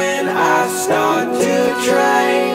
when I start to try.